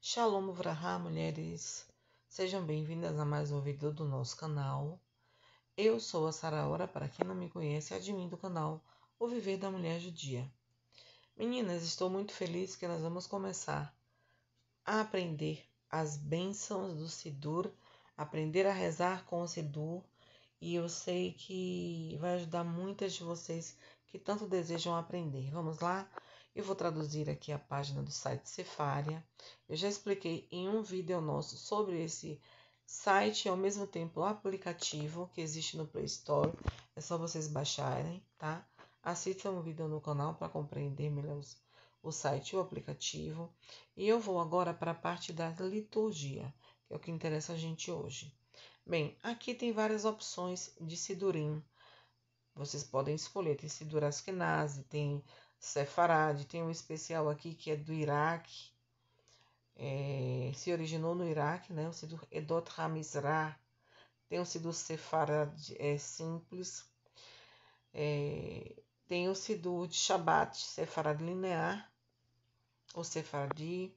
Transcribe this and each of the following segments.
Shalom Vrahá, mulheres! Sejam bem-vindas a mais um vídeo do nosso canal. Eu sou a Saraora, para quem não me conhece, admin do canal O Viver da Mulher Judia. Meninas, estou muito feliz que nós vamos começar a aprender as bênçãos do Sidur, aprender a rezar com o Sidur, e eu sei que vai ajudar muitas de vocês que tanto desejam aprender. Vamos lá? Eu vou traduzir aqui a página do site Cefaria. Eu já expliquei em um vídeo nosso sobre esse site e ao mesmo tempo o aplicativo que existe no Play Store. É só vocês baixarem, tá? Assistam o vídeo no canal para compreender melhor o site e o aplicativo. E eu vou agora para a parte da liturgia, que é o que interessa a gente hoje. Bem, aqui tem várias opções de Sidurim. Vocês podem escolher, tem Sidur Askenazi, tem Sefarad, tem um especial aqui que é do Iraque, é, se originou no Iraque, né? O Sidur Edot Hamizrah, tem o Sidur Sefarad é, simples, é, tem o Sidur de Shabbat, Sefarad linear, o Sefaradi,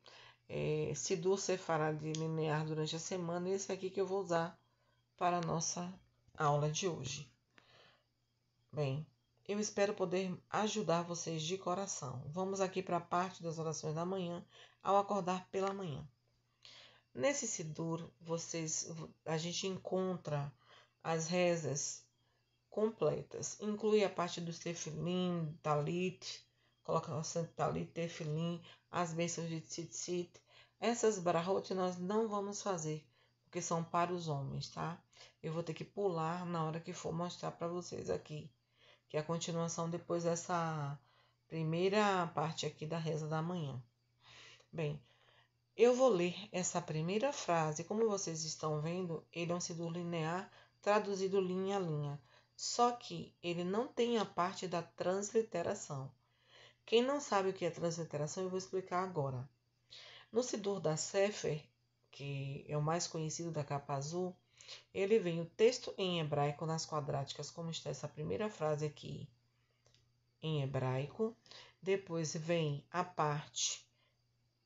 é, Sidur Sefarad linear durante a semana, esse aqui que eu vou usar para a nossa aula de hoje. Bem, eu espero poder ajudar vocês de coração. Vamos aqui para a parte das orações da manhã, ao acordar pela manhã. Nesse Sidur, vocês, a gente encontra as rezas completas. Inclui a parte do Tefilim, Talit, coloca o Santo Talit, Tefilim, as bênçãos de Tzitzit. Essas brahot nós não vamos fazer, porque são para os homens, tá? Eu vou ter que pular na hora que for mostrar para vocês aqui que é a continuação depois dessa primeira parte aqui da reza da manhã. Bem, eu vou ler essa primeira frase. Como vocês estão vendo, ele é um sido linear traduzido linha a linha. Só que ele não tem a parte da transliteração. Quem não sabe o que é transliteração, eu vou explicar agora. No Sidur da Sefer, que é o mais conhecido da capa azul, ele vem o texto em hebraico nas quadráticas, como está essa primeira frase aqui em hebraico. Depois vem a parte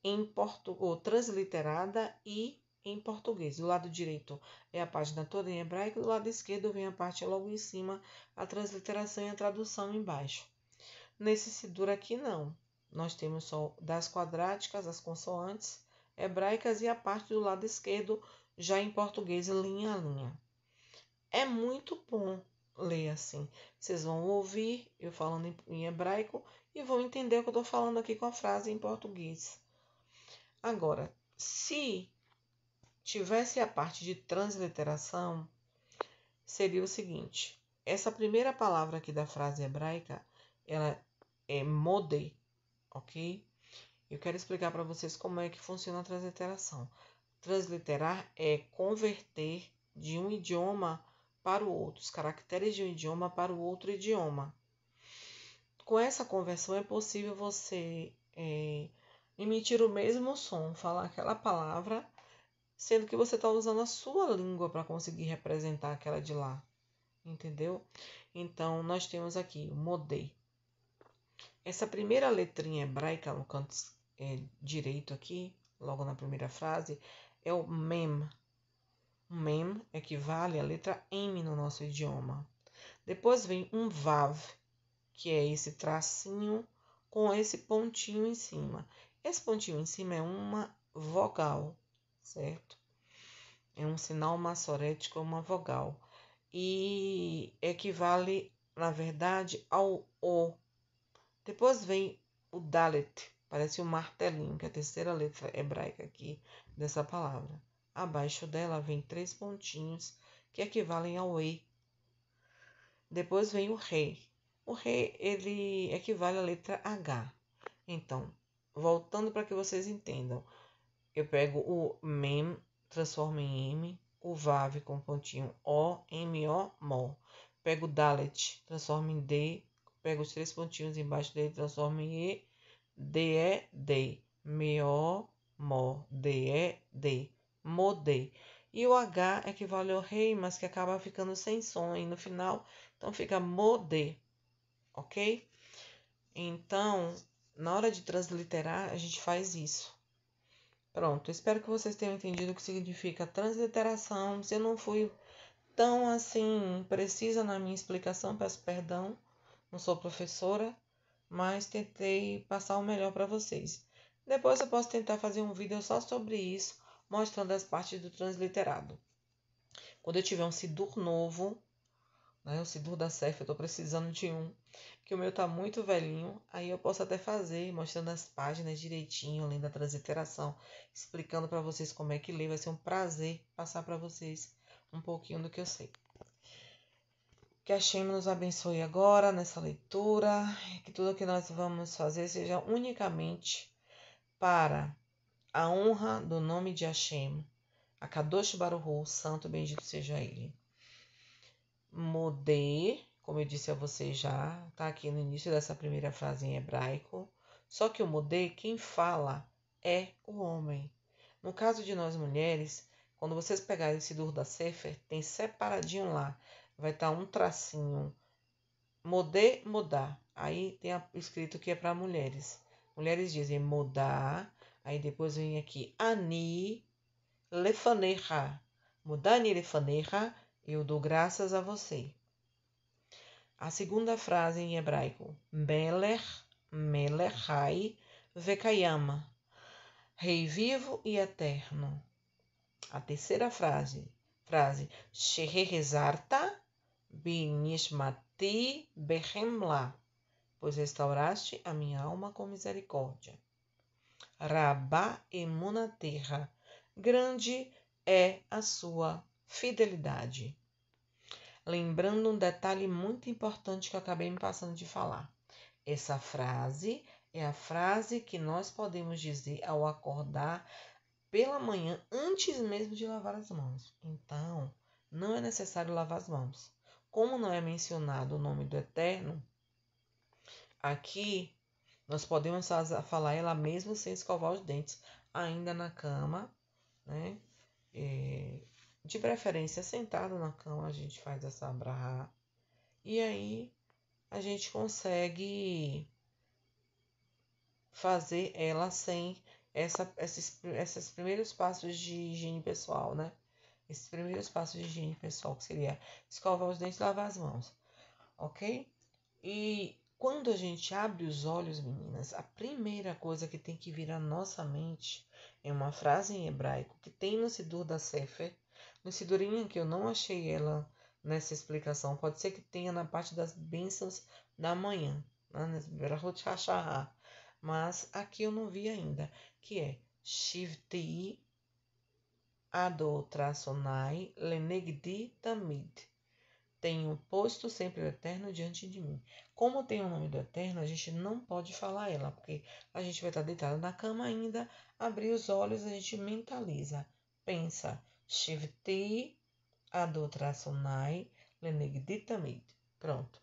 em português, transliterada e em português. Do lado direito é a página toda em hebraico, do lado esquerdo vem a parte logo em cima, a transliteração e a tradução embaixo. Nesse Sidur aqui não. Nós temos só das quadráticas, as consoantes hebraicas e a parte do lado esquerdo já em português, linha a linha. É muito bom ler assim. Vocês vão ouvir eu falando em hebraico e vão entender o que eu estou falando aqui com a frase em português. Agora, se tivesse a parte de transliteração, seria o seguinte: essa primeira palavra aqui da frase hebraica, ela é mode, ok? Eu quero explicar para vocês como é que funciona a transliteração. Transliterar é converter de um idioma para o outro, os caracteres de um idioma para o outro idioma. Com essa conversão é possível você é, emitir o mesmo som, falar aquela palavra, sendo que você está usando a sua língua para conseguir representar aquela de lá. Entendeu? Então, nós temos aqui o modei. Essa primeira letrinha hebraica no canto é, direito aqui, logo na primeira frase, é o mem. O mem equivale à letra M no nosso idioma. Depois vem um vav, que é esse tracinho com esse pontinho em cima. Esse pontinho em cima é uma vogal, certo? É um sinal maçorético, uma vogal. E equivale, na verdade, ao O. Depois vem o Dalet, Parece um martelinho, que é a terceira letra hebraica aqui dessa palavra. Abaixo dela vem três pontinhos que equivalem ao E. Depois vem o Re. O Re, ele equivale à letra H. Então, voltando para que vocês entendam. Eu pego o Mem, transformo em M. O Vav com pontinho O, M, O, Mo. Pego o Dalet, transformo em D. Pego os três pontinhos embaixo dele, transformo em E D, D, M-O, Mo, D, D, Modê. E o H equivale ao rei, mas que acaba ficando sem som aí no final, então fica Modê, ok? Então, na hora de transliterar, a gente faz isso, Pronto, espero que vocês tenham entendido o que significa transliteração. Se eu não fui tão assim precisa na minha explicação, peço perdão. Não sou professora, mas tentei passar o melhor para vocês. Depois eu posso tentar fazer um vídeo só sobre isso, mostrando as partes do transliterado. Quando eu tiver um Sidur novo, né, o Sidur da CEF, eu estou precisando de um, que o meu tá muito velhinho, aí eu posso até fazer, mostrando as páginas direitinho, além da transliteração, explicando para vocês como é que lê. Vai ser um prazer passar para vocês um pouquinho do que eu sei. Que a Shem nos abençoe agora nessa leitura, que tudo que nós vamos fazer seja unicamente para a honra do nome de Hashem, a Kadosh Baruhu, santo bendito seja ele. Modê como eu disse a vocês já, está aqui no início dessa primeira frase em hebraico. Só que o modê, quem fala é o homem. No caso de nós mulheres, quando vocês pegarem esse dur da Sefer, tem separadinho lá. Vai estar tá um tracinho. Modê, mudar. Aí tem escrito que é para mulheres. Mulheres dizem mudar. Aí depois vem aqui ani lefanecha. Mudani lefanecha. Eu dou graças a você. A segunda frase em hebraico, Melech, Melechai, Vekayama, Rei vivo e eterno. A terceira frase, frase, Shehezarta, Binishmati Behemla, pois restauraste a minha alma com misericórdia. Rabá emunaterra, grande é a sua fidelidade lembrando um detalhe muito importante que eu acabei me passando de falar. Essa frase é a frase que nós podemos dizer ao acordar pela manhã antes mesmo de lavar as mãos. Então, não é necessário lavar as mãos. Como não é mencionado o nome do Eterno, aqui nós podemos falar ela mesmo sem escovar os dentes, ainda na cama, né? É, de preferência sentado na cama, a gente faz essa abrahá. E aí a gente consegue fazer ela sem essa, esses, esses primeiros passos de higiene pessoal, né? Esses primeiros passos de higiene pessoal, que seria escovar os dentes e lavar as mãos, ok? E quando a gente abre os olhos, meninas, a primeira coisa que tem que vir à nossa mente é uma frase em hebraico que tem no Sidur da Sefer, no Sidurinha, que eu não achei ela nessa explicação, pode ser que tenha na parte das bênçãos da manhã, né? mas aqui eu não vi ainda, que é Shivti Adotrazonai Lenegdi Tamid. Tenho posto sempre o Eterno diante de mim. Como tem o nome do Eterno, a gente não pode falar ela, porque a gente vai estar deitado na cama ainda, abrir os olhos, a gente mentaliza, pensa, Shivti Adotrasunai Lenegditamid. Pronto.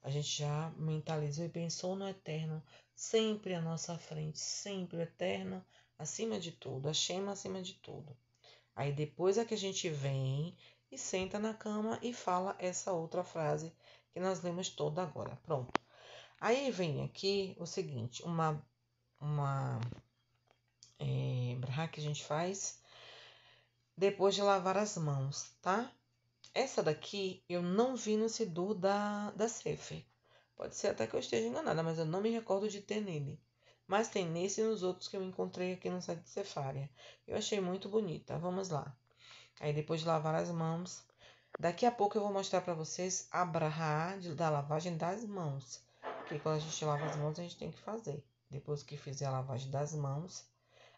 A gente já mentalizou e pensou no eterno, sempre à nossa frente, sempre o eterno acima de tudo, a Shema acima de tudo. Aí depois é que a gente vem e senta na cama e fala essa outra frase que nós lemos toda agora. Pronto. Aí vem aqui o seguinte, uma uma é, que a gente faz depois de lavar as mãos, tá? Essa daqui eu não vi no Sidur da, da Sefer. Pode ser até que eu esteja enganada, mas eu não me recordo de ter nele. Mas tem nesse e nos outros que eu encontrei aqui no site de Cefária. Eu achei muito bonita. Vamos lá. Aí depois de lavar as mãos, daqui a pouco eu vou mostrar para vocês a brahá da lavagem das mãos. Que quando a gente lava as mãos, a gente tem que fazer. Depois que fizer a lavagem das mãos,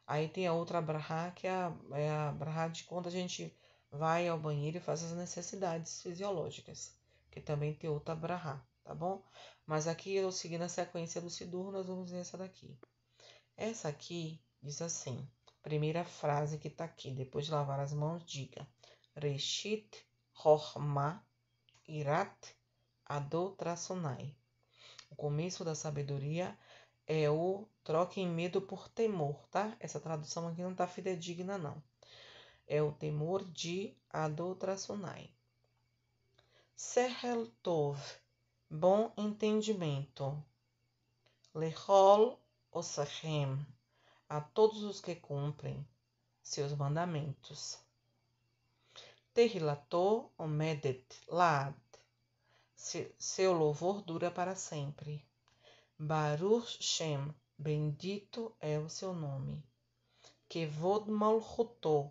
Aí tem a outra brahá, que é a, é a de quando a gente vai ao banheiro e faz as necessidades fisiológicas, que também tem outra brahá, tá bom? Mas aqui eu seguindo a sequência do Sidur, nós vamos ver essa daqui. Essa aqui diz assim, primeira frase que tá aqui, depois de lavar as mãos, diga Reshit Chochma Irat Adotrasonai. O começo da sabedoria é o troquem medo por temor, tá? Essa tradução aqui não tá fidedigna, não. É o temor de Adotrasunai. Sehel Tov, bom entendimento. Lechol Osachem, a todos os que cumprem. seus mandamentos. Terrilatô omedet lad, seu louvor dura para sempre. Baruch Shem, bendito é o seu nome. Kevod Malchutô,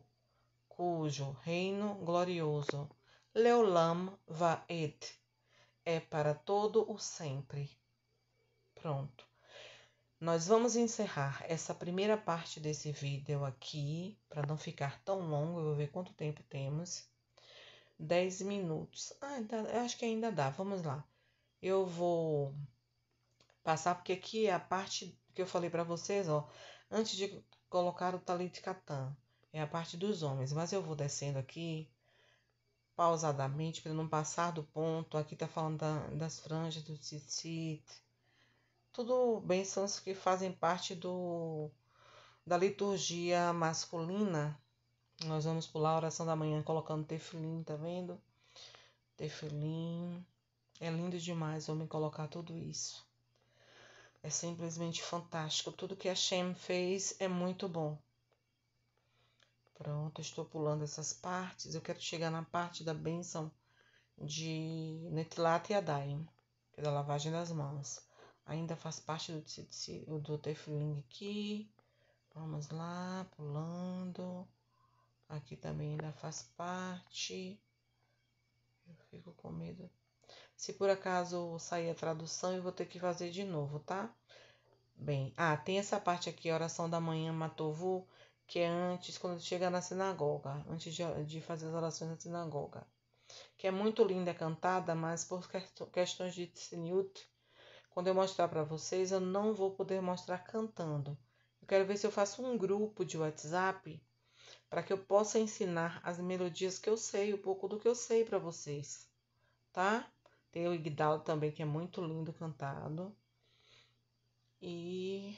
cujo reino glorioso, Leolam Vaed, é para todo o sempre. Pronto. Nós vamos encerrar essa primeira parte desse vídeo aqui, para não ficar tão longo, eu vou ver quanto tempo temos. 10 minutos. Ah, ainda, acho que ainda dá, vamos lá. Eu vou passar, porque aqui é a parte que eu falei para vocês, ó, antes de colocar o talit katan, é a parte dos homens, mas eu vou descendo aqui pausadamente para não passar do ponto. Aqui tá falando da, das franjas do tzitzit. Tudo bênçãos que fazem parte do da liturgia masculina. Nós vamos pular a oração da manhã colocando tefilim, tá vendo? Tefilim. É lindo demais homem colocar tudo isso. É simplesmente fantástico. Tudo que a Shem fez é muito bom. Pronto, estou pulando essas partes. Eu quero chegar na parte da bênção de Netilat e Adaim, que é da lavagem das mãos. Ainda faz parte do, do aqui. Vamos lá, pulando. Aqui também ainda faz parte. Eu fico com medo. Se por acaso sair a tradução, eu vou ter que fazer de novo, tá? Bem, ah, tem essa parte aqui, oração da manhã, Matovu, que é antes, quando chega na sinagoga, antes de, de fazer as orações na sinagoga. Que é muito linda, cantada, mas por questões de tsiniut, quando eu mostrar para vocês, eu não vou poder mostrar cantando. Eu quero ver se eu faço um grupo de WhatsApp para que eu possa ensinar as melodias que eu sei, um pouco do que eu sei para vocês, tá? Tem o Igdal também, que é muito lindo cantado. E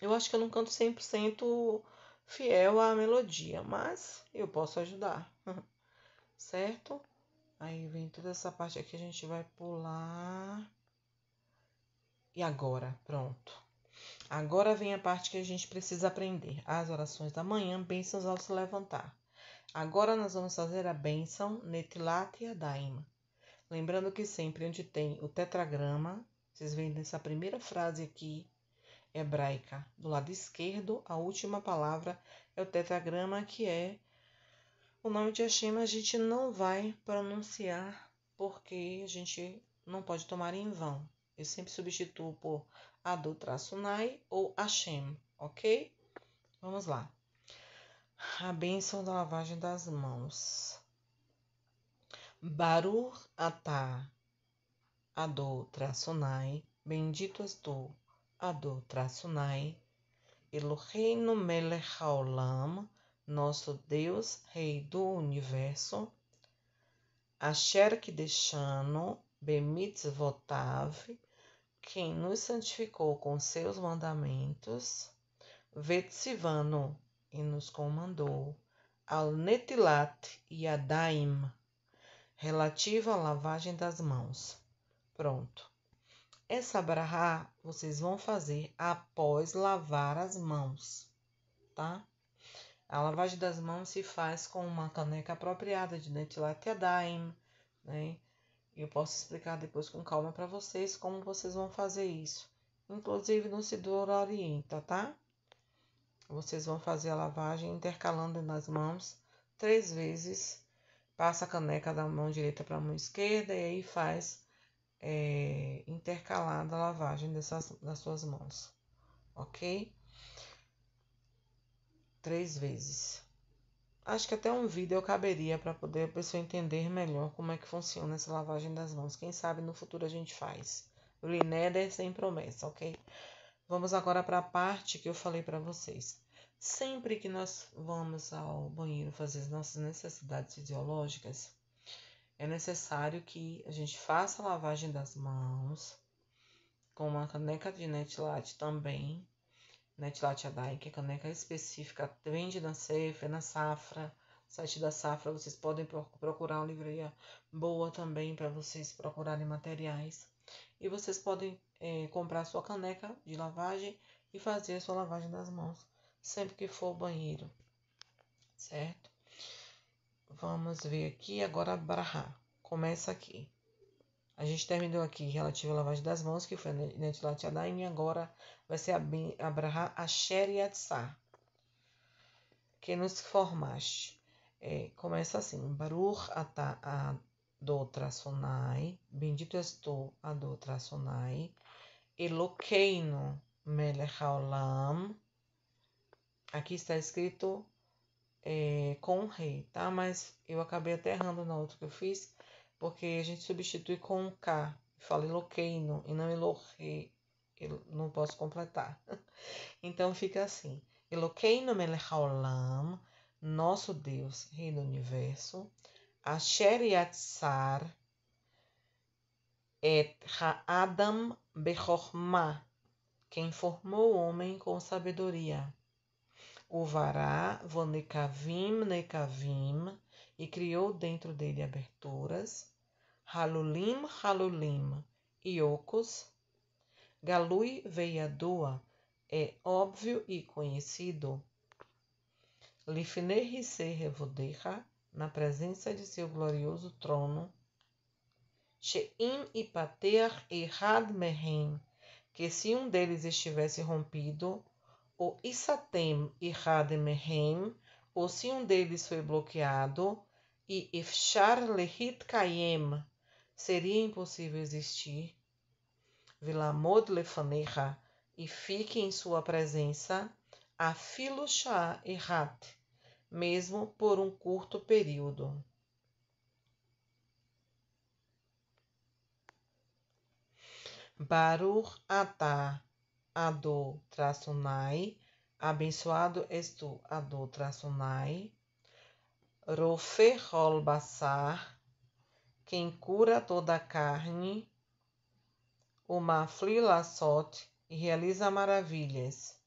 eu acho que eu não canto 100% fiel à melodia, mas eu posso ajudar, certo? Aí vem toda essa parte aqui, a gente vai pular. E agora, pronto. Agora vem a parte que a gente precisa aprender. As orações da manhã, bênçãos ao se levantar. Agora nós vamos fazer a bênção Netilat e Adaim. Lembrando que sempre onde tem o tetragrama, vocês veem nessa primeira frase aqui, hebraica. Do lado esquerdo, a última palavra é o tetragrama, que é o nome de Hashem. A gente não vai pronunciar porque a gente não pode tomar em vão. Eu sempre substituo por Adu-Nai ou Hashem, ok? Vamos lá. A bênção da lavagem das mãos. Baruch atah Adu-Nai, bendito és tu, Ado Traçunai, Eloheinu Melech Haolam, nosso Deus, Rei do Universo, Asher Kideshano, Bemitzvotav, quem nos santificou com seus mandamentos, Vetsivano, e nos comandou, al Netilat e Adaim, relativa à lavagem das mãos. Pronto. Essa brahá vocês vão fazer após lavar as mãos, tá? A lavagem das mãos se faz com uma caneca apropriada de Netilat né? Eu posso explicar depois com calma para vocês como vocês vão fazer isso. Inclusive no Sidur Orienta, tá? Vocês vão fazer a lavagem intercalando nas mãos três vezes. Passa a caneca da mão direita para a mão esquerda e aí faz é, intercalada a lavagem dessas, das suas mãos, ok? Três vezes. Acho que até um vídeo caberia para poder a pessoa entender melhor como é que funciona essa lavagem das mãos. Quem sabe no futuro a gente faz. Lineder sem promessa, ok? Vamos agora para a parte que eu falei para vocês. Sempre que nós vamos ao banheiro fazer as nossas necessidades fisiológicas, é necessário que a gente faça a lavagem das mãos com uma caneca de Netlat também. Netlat Adai, que é caneca específica, vende na Cefa, na Safra. site da Safra, vocês podem procurar uma livraria boa também para vocês procurarem materiais. E vocês podem é, comprar sua caneca de lavagem e fazer a sua lavagem das mãos sempre que for ao banheiro. certo? Vamos ver aqui agora Brahá. Começa aqui. A gente terminou aqui relativo à lavagem das mãos, que foi Netilat Yadayim, e agora vai ser a Brahá Asher Yatzar. Que nos formaste. É, começa assim. Baruch ata adotrasonai. Bendito és tu, adotrasonai. Eloqueino melech. Aqui está escrito é, com rei, tá? Mas eu acabei até errando na outra que eu fiz, porque a gente substitui com um K. Fala Eloqueino e não Elohe. Eu não posso completar. Então fica assim. Eloqueino melech haolam nosso Deus, Rei do Universo, Asher Yatzar et Ha'adam Bechorma, quem formou o homem com sabedoria. O vará vonekavim nekavim, e criou dentro dele aberturas, halulim halulim, e ocos. Galui veiadua, é óbvio e conhecido Lifnei se revodecha, na presença de seu glorioso trono, Sheim ipater errad mehem, que se um deles estivesse rompido, o isatem errad mehem, ou se um deles foi bloqueado, e ifshar lehit kayem, seria impossível existir. Vilamod lefanecha, e fique em sua presença, afilo shah errat, mesmo por um curto período. Baruch atah Ado Trasunai, abençoado és tu, Ado Trasunai, Rofe Hol Basar, quem cura toda a carne, Mafli Lassot, e realiza maravilhas.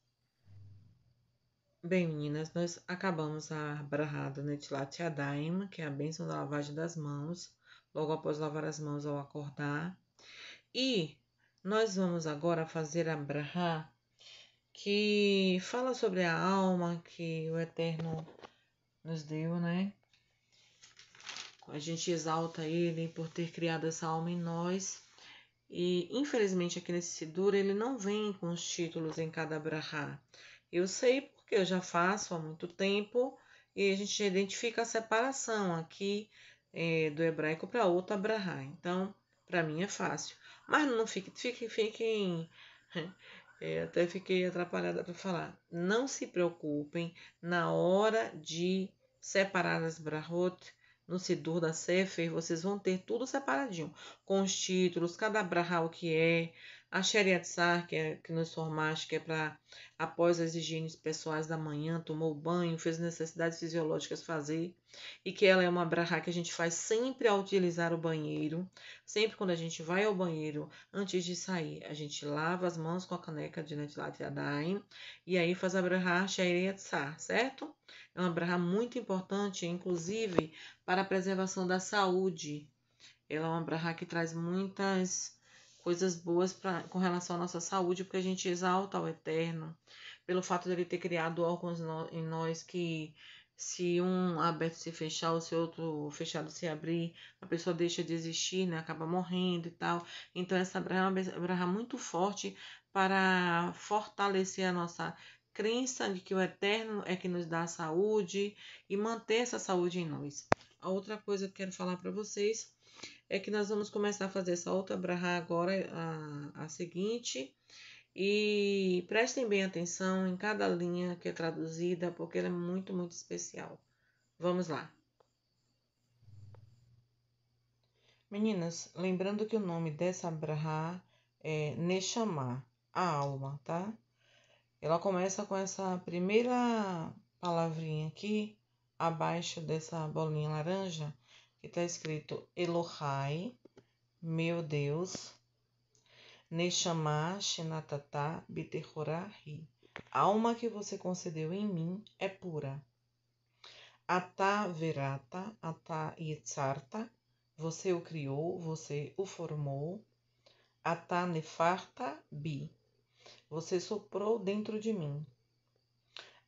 Bem, meninas, nós acabamos a Brahada Netilat Yadayim, que é a bênção da lavagem das mãos, logo após lavar as mãos ao acordar. E nós vamos agora fazer a Brahá, que fala sobre a alma que o Eterno nos deu, né? A gente exalta ele por ter criado essa alma em nós. E infelizmente aqui nesse Sidur ele não vem com os títulos em cada Brahá. Eu sei que eu já faço há muito tempo e a gente já identifica a separação aqui é, do hebraico para outra brahá. Então, para mim é fácil. Mas não fique, fique, fiquem. É, até fiquei atrapalhada para falar. Não se preocupem na hora de separar as brahot no Sidur da Sefer, vocês vão ter tudo separadinho, com os títulos, cada brahá o que é, a Sheriatzar, que, é, que nos formaste, que é para, após as higienes pessoais da manhã, tomou banho, fez necessidades fisiológicas fazer, e que ela é uma brahá que a gente faz sempre ao utilizar o banheiro, sempre quando a gente vai ao banheiro, antes de sair, a gente lava as mãos com a caneca de Netilat Yadayim, e aí faz a brahá Sheriatzar, certo? É uma brahá muito importante, inclusive, para a preservação da saúde. Ela é uma brahá que traz muitas coisas boas pra, com relação à nossa saúde, porque a gente exalta o Eterno, pelo fato de ele ter criado órgãos no, em nós que se um aberto se fechar, ou se outro fechado se abrir, a pessoa deixa de existir, né? acaba morrendo e tal. Então essa é uma brahma muito forte para fortalecer a nossa crença de que o Eterno é que nos dá a saúde e manter essa saúde em nós. A outra coisa que eu quero falar para vocês é que nós vamos começar a fazer essa outra brahá agora, a, a seguinte. E prestem bem atenção em cada linha que é traduzida, porque ela é muito, muito especial. Vamos lá. Meninas, lembrando que o nome dessa brahá é Neshama, a alma, tá? Ela começa com essa primeira palavrinha aqui, abaixo dessa bolinha laranja, que está escrito Elohai, meu Deus, Neshama Shenatata Bitehorahi. Alma que você concedeu em mim é pura. Ata Verata, Ata Yetzarta, você o criou, você o formou. Ata Nefarta Bi, você soprou dentro de mim.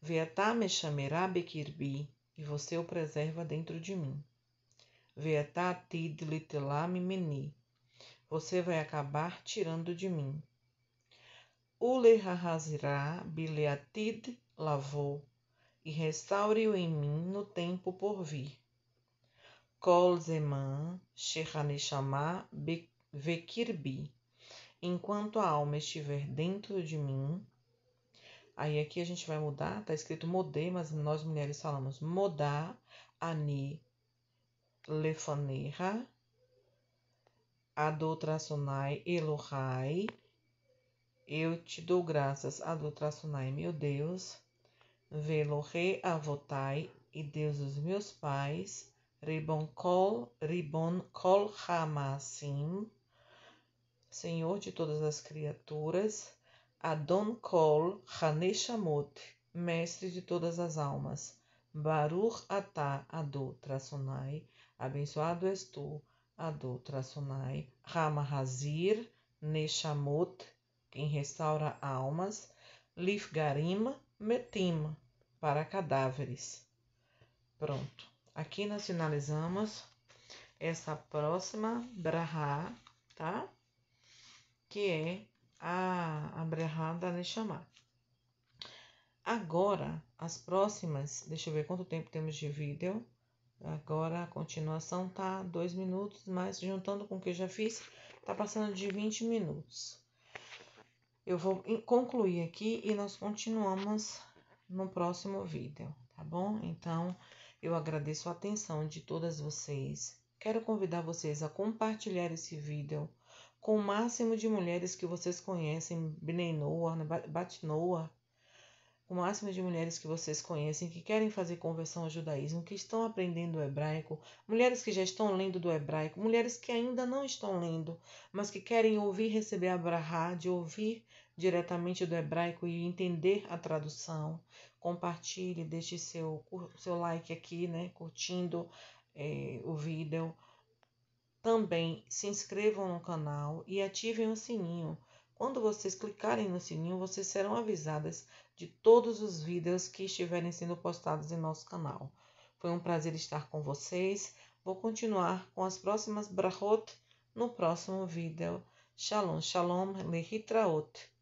Veata Meshamerá Bekirbi, e você o preserva dentro de mim. Ve'atatid litelam meni. Você vai acabar tirando de mim. Ule hahazirá bileatid lavou e restaure-o em mim no tempo por vir. Kol zeman shehaneshama vekirbi. Enquanto a alma estiver dentro de mim, aí aqui a gente vai mudar, tá escrito modê, mas nós mulheres falamos modá, ani, lefaneha, adotracionai, elohai, eu te dou graças, adotracionai, meu Deus, velohei avotai, e Deus dos meus pais, Ribon Kol, Ribon Kol Hamasim, Senhor de todas as criaturas, Adon Kol Haneshamot, Mestre de todas as almas, Baruch Atah Ado Traçonai, abençoado és tu, Traçonai, Ramahazir Neshamot, quem restaura almas, Lifgarim Metim, para cadáveres. Pronto. Aqui nós finalizamos essa próxima brahá, tá? Que é a, a brahá da Neshama. Agora, as próximas, deixa eu ver quanto tempo temos de vídeo. Agora a continuação tá dois minutos, mas juntando com o que eu já fiz, tá passando de 20 minutos. Eu vou concluir aqui e nós continuamos no próximo vídeo, tá bom? Então, eu agradeço a atenção de todas vocês. Quero convidar vocês a compartilhar esse vídeo com o máximo de mulheres que vocês conhecem, Bnei Noah, Bat Noah, o máximo de mulheres que vocês conhecem que querem fazer conversão ao judaísmo, que estão aprendendo o hebraico, mulheres que já estão lendo do hebraico, mulheres que ainda não estão lendo, mas que querem ouvir receber a brahá, de ouvir diretamente do hebraico e entender a tradução compartilhe, deixe seu, seu like aqui, né? Curtindo é, o vídeo. Também se inscrevam no canal e ativem o sininho. Quando vocês clicarem no sininho, vocês serão avisadas de todos os vídeos que estiverem sendo postados em nosso canal. Foi um prazer estar com vocês. Vou continuar com as próximas brachot no próximo vídeo. Shalom, shalom, lehitraot.